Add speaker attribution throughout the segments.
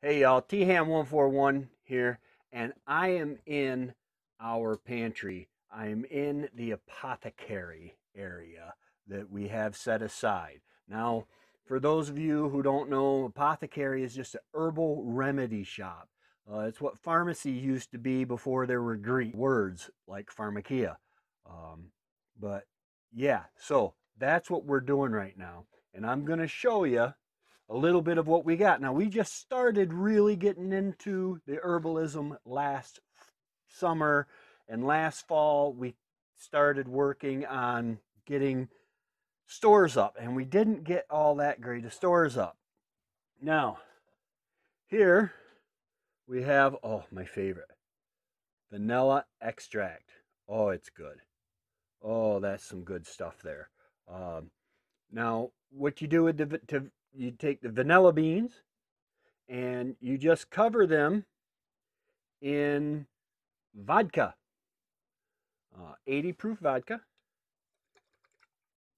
Speaker 1: Hey y'all, T-Hand141 here, and I am in our pantry. I am in the apothecary area that we have set aside. Now, for those of you who don't know, apothecary is just an herbal remedy shop. Uh, it's what pharmacy used to be before there were Greek words like pharmakia. Um, but yeah, so that's what we're doing right now. And I'm going to show you a little bit of what we got. Now, we just started really getting into the herbalism last summer, and last fall we started working on getting stores up, and we didn't get all that great of stores up. Now, here we have, oh, my favorite vanilla extract. Oh, it's good. Oh, that's some good stuff there. Um, now, what you do with the to you take the vanilla beans and you just cover them in vodka, uh, 80 proof vodka.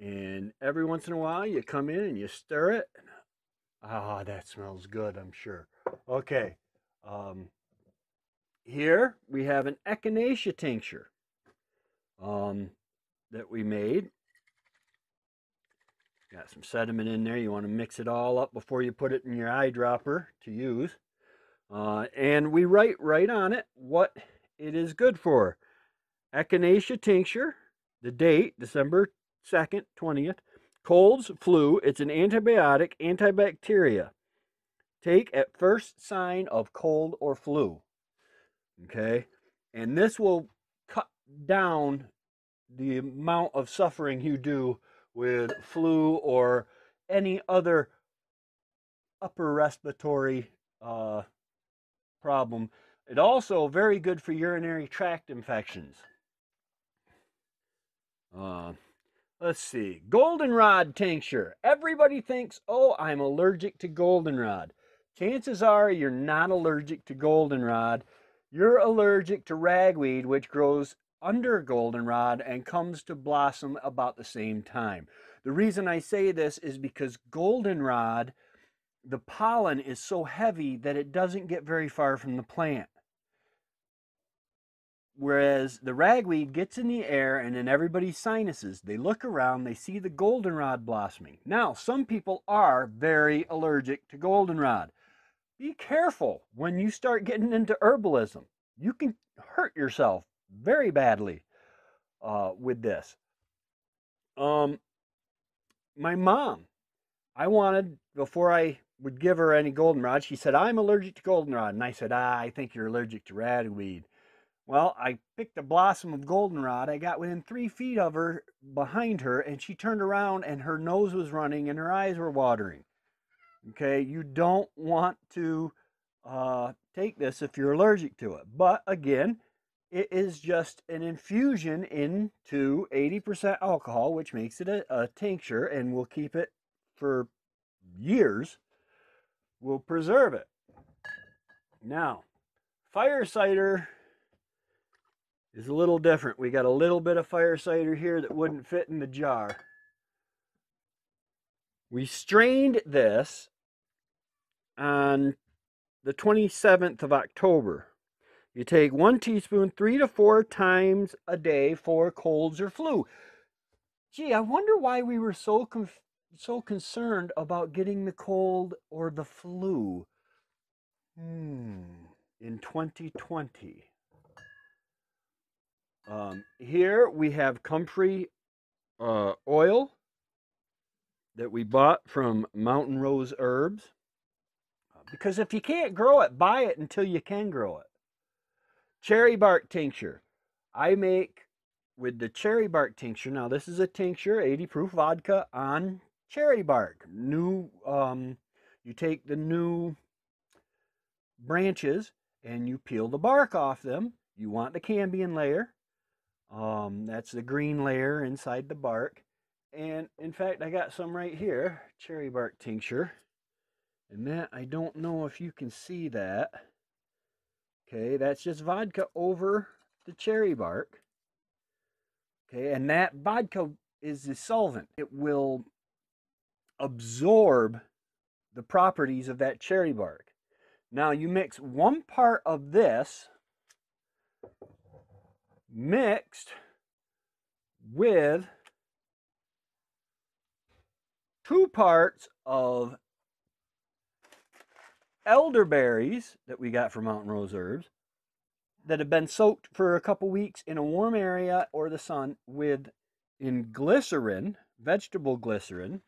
Speaker 1: And every once in a while you come in and you stir it. Ah, oh, that smells good, I'm sure. Okay. Um, here we have an echinacea tincture um, that we made. Got some sediment in there. You want to mix it all up before you put it in your eyedropper to use. Uh, and we write right on it what it is good for. Echinacea tincture, the date, December 2nd, 20th. Colds, flu, it's an antibiotic, antibacteria. Take at first sign of cold or flu. Okay? And this will cut down the amount of suffering you do with flu or any other upper respiratory uh, problem. It also very good for urinary tract infections. Uh, let's see, goldenrod tincture. Everybody thinks, oh, I'm allergic to goldenrod. Chances are you're not allergic to goldenrod. You're allergic to ragweed, which grows under goldenrod and comes to blossom about the same time. The reason I say this is because goldenrod, the pollen is so heavy that it doesn't get very far from the plant. Whereas the ragweed gets in the air and in everybody's sinuses. They look around, they see the goldenrod blossoming. Now, some people are very allergic to goldenrod. Be careful when you start getting into herbalism. You can hurt yourself very badly uh, with this. Um, my mom, I wanted, before I would give her any goldenrod, she said, I'm allergic to goldenrod. And I said, ah, I think you're allergic to ragweed. Well, I picked a blossom of goldenrod. I got within three feet of her behind her, and she turned around and her nose was running and her eyes were watering. Okay, you don't want to uh, take this if you're allergic to it. But again, it is just an infusion into 80% alcohol, which makes it a, a tincture and will keep it for years. We'll preserve it. Now, fire cider is a little different. We got a little bit of fire cider here that wouldn't fit in the jar. We strained this on the 27th of October. You take one teaspoon three to four times a day for colds or flu. Gee, I wonder why we were so so concerned about getting the cold or the flu. Hmm. In 2020. Um, here we have comfrey uh, oil that we bought from Mountain Rose Herbs. Because if you can't grow it, buy it until you can grow it. Cherry bark tincture. I make with the cherry bark tincture. Now, this is a tincture, 80 proof vodka on cherry bark. New, um, you take the new branches and you peel the bark off them. You want the cambium layer. Um, that's the green layer inside the bark. And in fact, I got some right here, cherry bark tincture. And that, I don't know if you can see that. Okay, that's just vodka over the cherry bark. Okay, and that vodka is the solvent. It will absorb the properties of that cherry bark. Now you mix one part of this mixed with two parts of elderberries that we got from Mountain Rose Herbs that have been soaked for a couple weeks in a warm area or the sun with in glycerin, vegetable glycerin.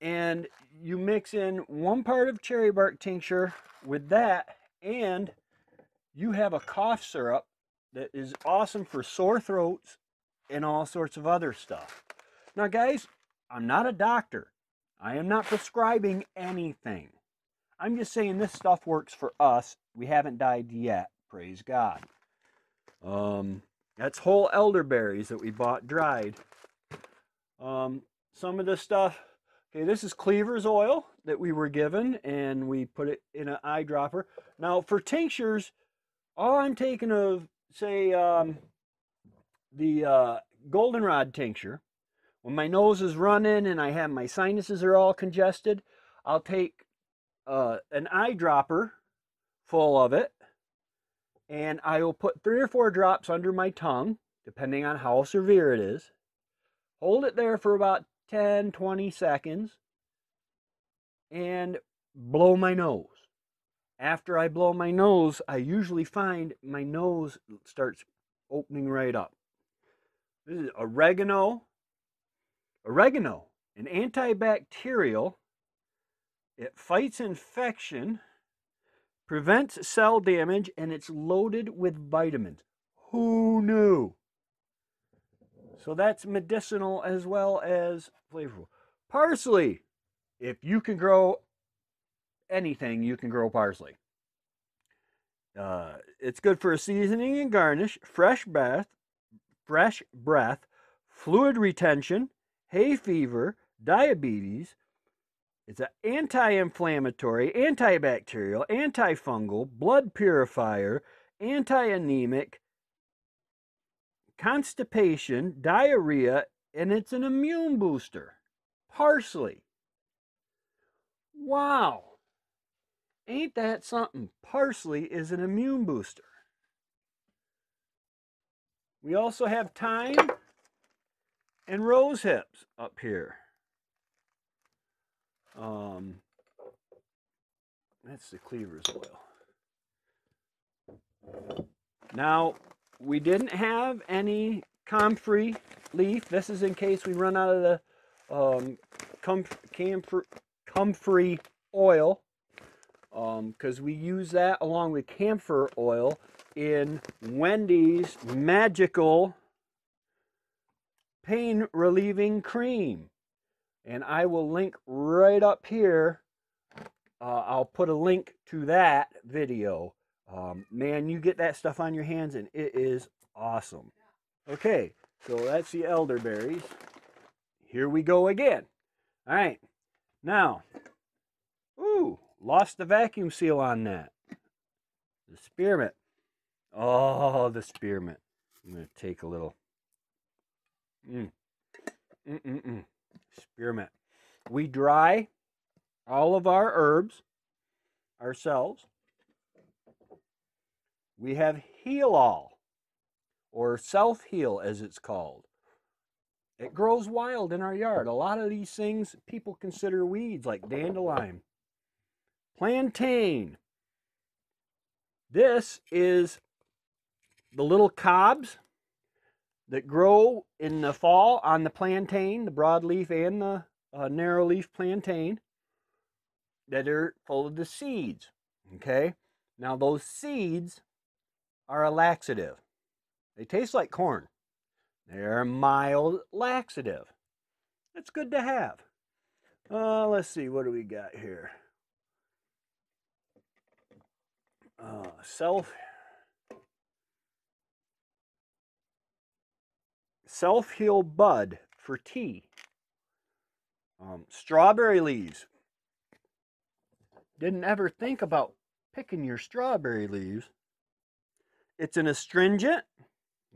Speaker 1: And you mix in one part of cherry bark tincture with that and you have a cough syrup that is awesome for sore throats and all sorts of other stuff. Now guys, I'm not a doctor. I am not prescribing anything. I'm just saying this stuff works for us. We haven't died yet. Praise God. Um, that's whole elderberries that we bought dried. Um, some of this stuff, okay, this is Cleaver's oil that we were given, and we put it in an eyedropper. Now, for tinctures, all I'm taking of, say, um, the uh, goldenrod tincture, when my nose is running and I have my sinuses are all congested, I'll take uh, an eyedropper full of it and I will put three or four drops under my tongue, depending on how severe it is. Hold it there for about 10, 20 seconds and blow my nose. After I blow my nose, I usually find my nose starts opening right up. This is oregano, Oregano, an antibacterial. It fights infection, prevents cell damage, and it's loaded with vitamins. Who knew? So that's medicinal as well as flavorful. Parsley. If you can grow anything, you can grow parsley. Uh, it's good for seasoning and garnish, fresh breath, fresh breath, fluid retention, hay fever, diabetes. It's an anti inflammatory, antibacterial, antifungal, blood purifier, anti anemic, constipation, diarrhea, and it's an immune booster. Parsley. Wow. Ain't that something? Parsley is an immune booster. We also have thyme and rose hips up here. Um, that's the cleaver's oil. Now, we didn't have any comfrey leaf. This is in case we run out of the um, comfrey, comfrey oil because um, we use that along with camphor oil in Wendy's magical pain relieving cream. And I will link right up here. Uh, I'll put a link to that video. Um, man, you get that stuff on your hands and it is awesome. Okay, so that's the elderberries. Here we go again. All right, now, ooh, lost the vacuum seal on that. The spearmint. Oh, the spearmint. I'm going to take a little Mm. Mm-mm-mm. Spearmint. We dry all of our herbs ourselves. We have heal all, or self heal as it's called. It grows wild in our yard. A lot of these things people consider weeds, like dandelion. Plantain. This is the little cobs that grow in the fall on the plantain, the broadleaf and the uh, narrowleaf plantain, that are full of the seeds. Okay? Now, those seeds are a laxative. They taste like corn. They're mild laxative. It's good to have. Uh, let's see, what do we got here? Uh, self Self Heal Bud for tea. Um, strawberry leaves. Didn't ever think about picking your strawberry leaves. It's an astringent.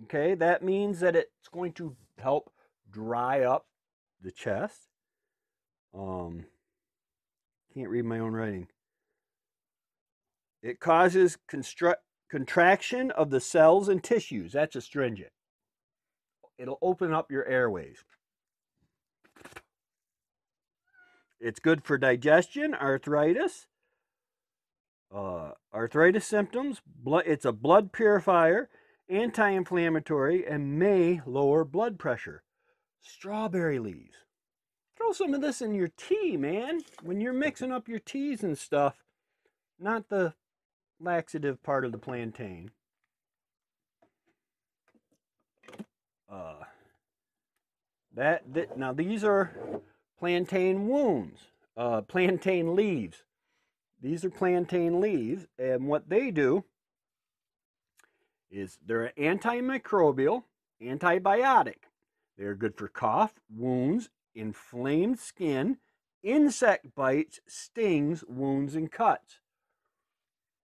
Speaker 1: Okay, that means that it's going to help dry up the chest. Um, Can't read my own writing. It causes construct, contraction of the cells and tissues. That's astringent. It'll open up your airways. It's good for digestion, arthritis, uh, arthritis symptoms. It's a blood purifier, anti-inflammatory, and may lower blood pressure. Strawberry leaves. Throw some of this in your tea, man. When you're mixing up your teas and stuff, not the laxative part of the plantain. Uh, that, that now these are plantain wounds, uh, plantain leaves. These are plantain leaves, and what they do is they're antimicrobial, antibiotic. They're good for cough, wounds, inflamed skin, insect bites, stings, wounds, and cuts.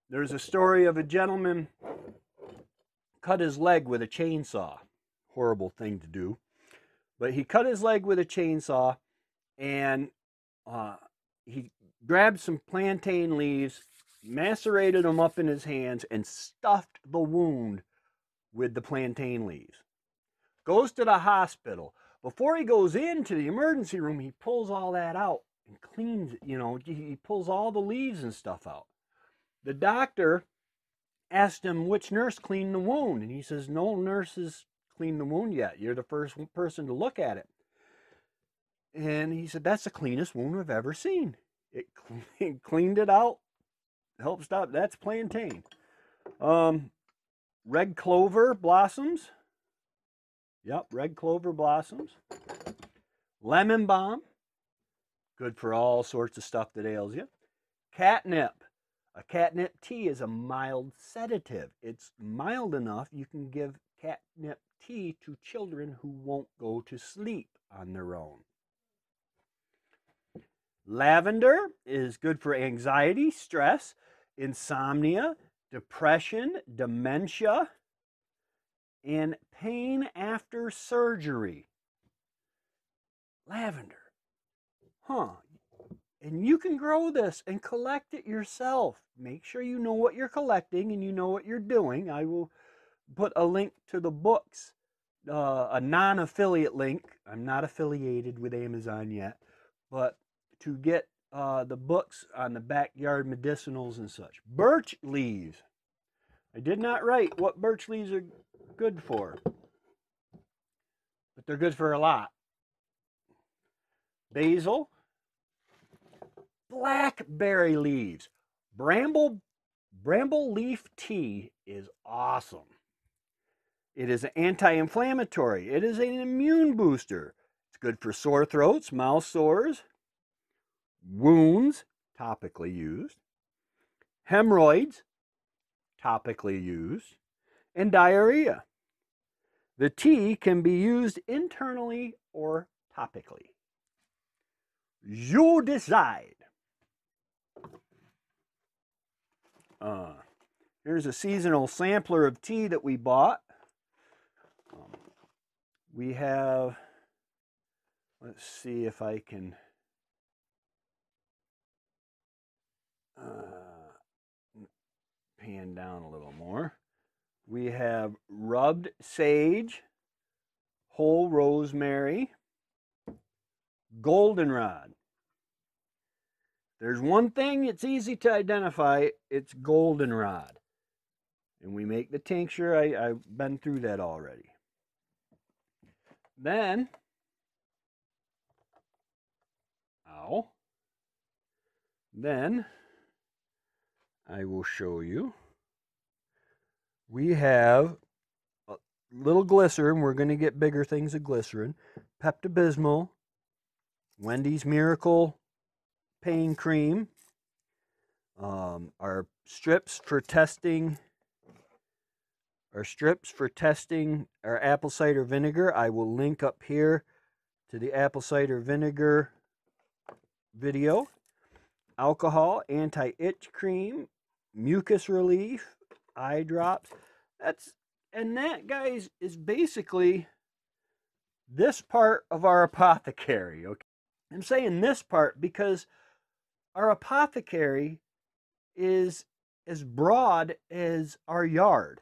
Speaker 1: There's a story of a gentleman cut his leg with a chainsaw. Horrible thing to do. But he cut his leg with a chainsaw and uh, he grabbed some plantain leaves, macerated them up in his hands, and stuffed the wound with the plantain leaves. Goes to the hospital. Before he goes into the emergency room, he pulls all that out and cleans it. You know, he pulls all the leaves and stuff out. The doctor asked him which nurse cleaned the wound, and he says, No nurse has cleaned the wound yet. You're the first person to look at it. And he said, That's the cleanest wound I've ever seen. It cleaned it out, helped stop. That's plantain. Um, red clover blossoms. Yep, red clover blossoms. Lemon balm. Good for all sorts of stuff that ails you. Catnip. A catnip tea is a mild sedative. It's mild enough you can give catnip tea to children who won't go to sleep on their own. Lavender is good for anxiety, stress, insomnia, depression, dementia, and pain after surgery. Lavender. Huh. And you can grow this and collect it yourself. Make sure you know what you're collecting and you know what you're doing. I will put a link to the books, uh, a non affiliate link. I'm not affiliated with Amazon yet, but to get uh, the books on the backyard medicinals and such. Birch leaves. I did not write what birch leaves are good for, but they're good for a lot. Basil, blackberry leaves. Bramble, bramble leaf tea is awesome. It is anti-inflammatory. It is an immune booster. It's good for sore throats, mouth sores, wounds, topically used, hemorrhoids, topically used, and diarrhea. The tea can be used internally or topically. You decide. Uh, here's a seasonal sampler of tea that we bought. Um, we have, let's see if I can uh, pan down a little more. We have rubbed sage, whole rosemary, goldenrod. There's one thing it's easy to identify, it's goldenrod. And we make the tincture, I, I've been through that already. Then, ow, then I will show you. We have a little glycerin. We're going to get bigger things of glycerin. Pepto-Bismol. Wendy's Miracle Pain Cream. Um, our strips for testing our strips for testing our apple cider vinegar. I will link up here to the apple cider vinegar video. Alcohol, anti-itch cream, mucus relief, eye drops. That's and that guys is basically this part of our apothecary, okay? I'm saying this part because our apothecary is as broad as our yard.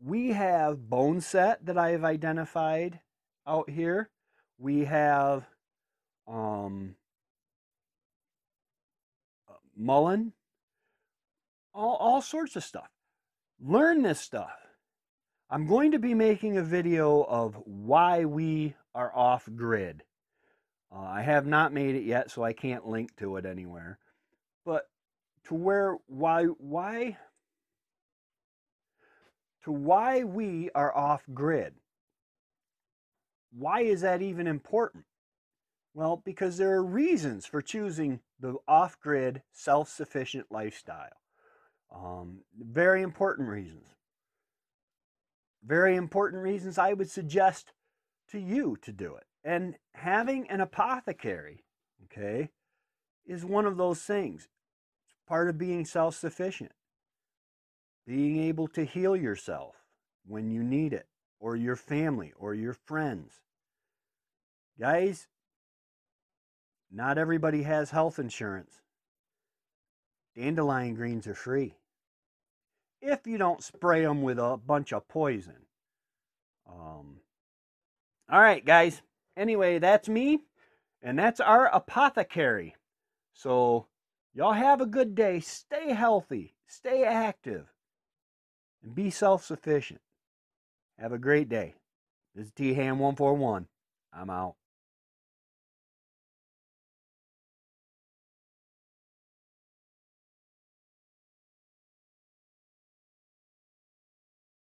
Speaker 1: We have bone set that I have identified out here. We have um, mullein, all, all sorts of stuff. Learn this stuff. I'm going to be making a video of why we are off grid. Uh, I have not made it yet, so I can't link to it anywhere. But to where why why to why we are off grid. Why is that even important? Well, because there are reasons for choosing the off grid, self sufficient lifestyle. Um, very important reasons. Very important reasons I would suggest to you to do it. And having an apothecary, okay, is one of those things. It's part of being self sufficient. Being able to heal yourself when you need it, or your family, or your friends. Guys, not everybody has health insurance. Dandelion greens are free. If you don't spray them with a bunch of poison. Um, all right, guys. Anyway, that's me, and that's our apothecary. So, y'all have a good day. Stay healthy, stay active, and be self sufficient. Have a great day. This is T Hand 141. I'm out.